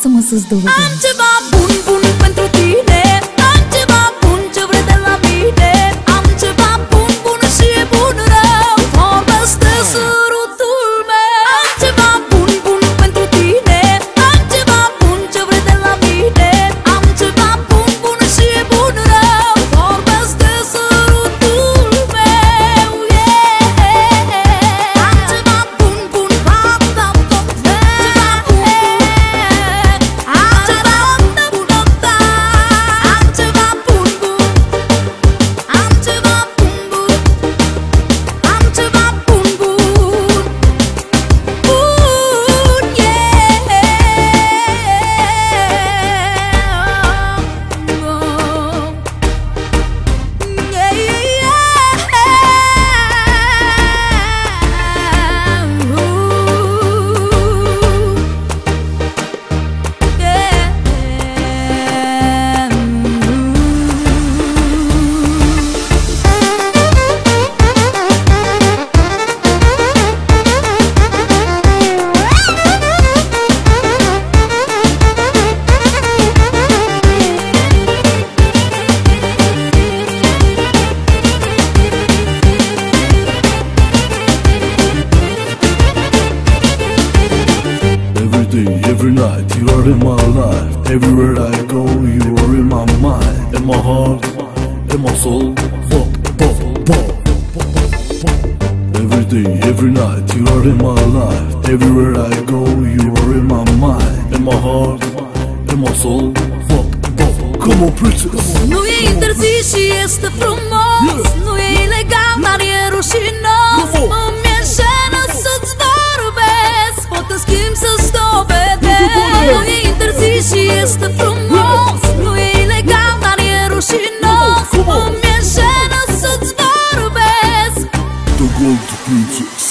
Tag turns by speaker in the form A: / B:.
A: astımızız doludur. Are in my life. Everywhere I go, you are in my mind, in my heart, in my soul. Every day, every night, you are in my life. Everywhere I go, you are in my mind, in my heart, in my soul. Come on, princess.
B: Nu e interzis și este frumos gustă frumos. Nu e ilegal, dar e rușinos. Îmi e jenă să-ți vorbesc. The Gold Princess.